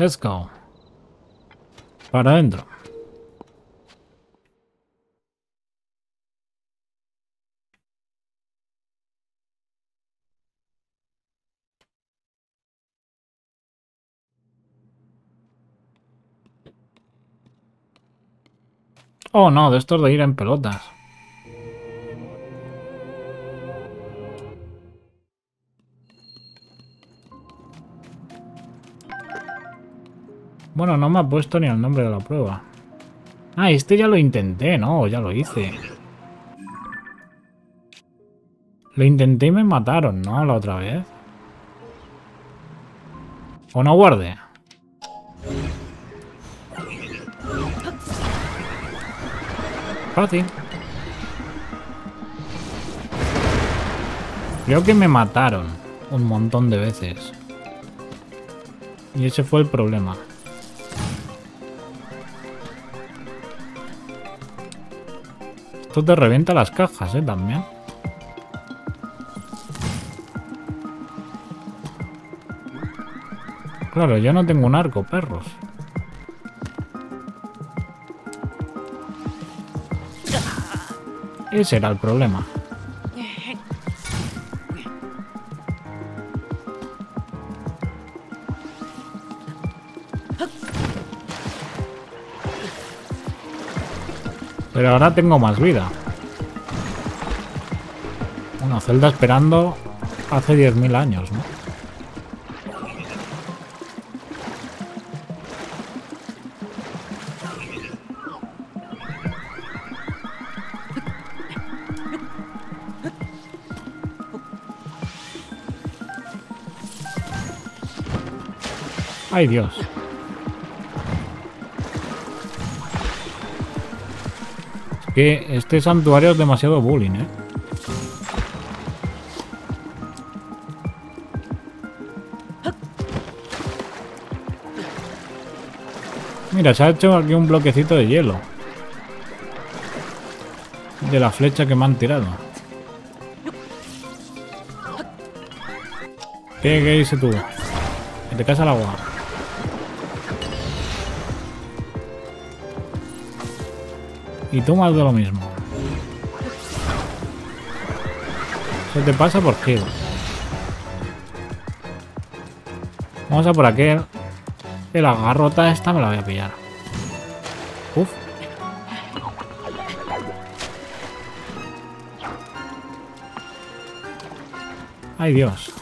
Let's go. Para adentro. Oh no, de estos de ir en pelotas. Bueno, no me ha puesto ni el nombre de la prueba. Ah, este ya lo intenté, ¿no? Ya lo hice. Lo intenté y me mataron, ¿no? La otra vez. ¿O no guardé? Fácil. Creo que me mataron un montón de veces. Y ese fue el problema. Esto te revienta las cajas, ¿eh? También. Claro, yo no tengo un arco, perros. Ese era el problema. Pero ahora tengo más vida. Una celda esperando hace 10.000 años, ¿no? Ay, Dios. Que este santuario es demasiado bullying, ¿eh? Mira, se ha hecho aquí un bloquecito de hielo. De la flecha que me han tirado. ¿Qué, qué dices tú? Que te caes al agua. Y tú más de lo mismo. Se te pasa por qué. Vamos a por aquel. Que la garrota esta me la voy a pillar. Uf. Ay, Dios.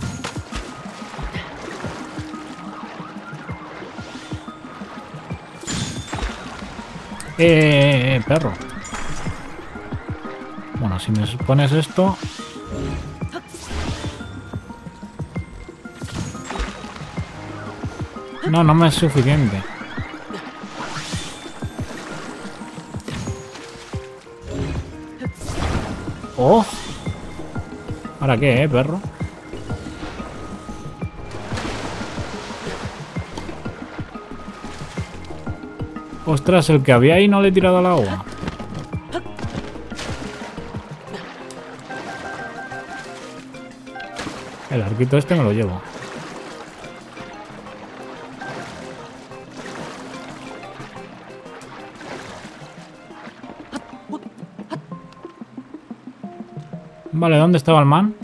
Eh, perro. Bueno, si me pones esto... No, no me es suficiente. ¡Oh! ¿Ahora qué, eh, perro? Ostras, el que había ahí no le he tirado al agua. El arquito este me lo llevo. Vale, ¿dónde estaba el man?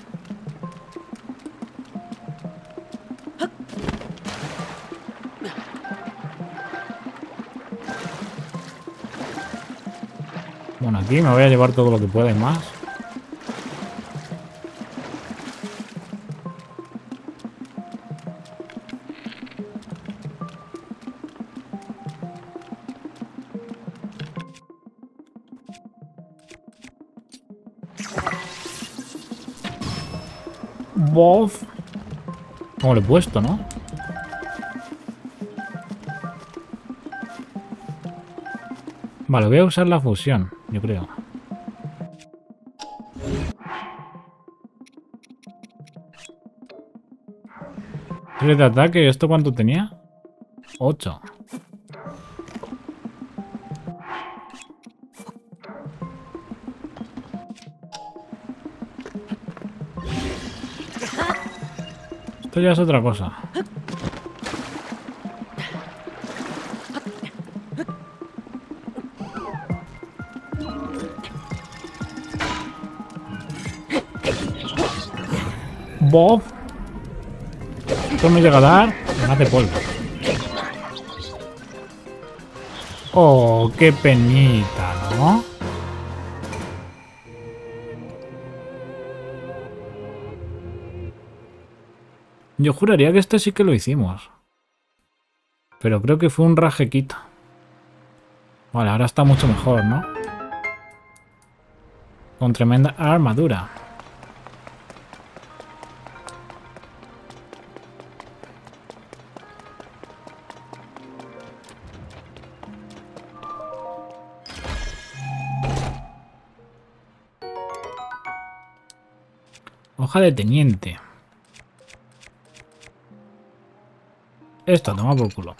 Bueno, aquí me voy a llevar todo lo que pueda y más. Bof. Como le he puesto, ¿no? Vale, voy a usar la fusión, yo creo. Tres de ataque, ¿esto cuánto tenía? 8. Esto ya es otra cosa. Bob. Esto me llega a dar. Me hace polvo. Oh, qué penita, ¿no? Yo juraría que este sí que lo hicimos. Pero creo que fue un rajequito. Vale, ahora está mucho mejor, ¿no? Con tremenda armadura. Hoja de teniente. Esto, toma por culo.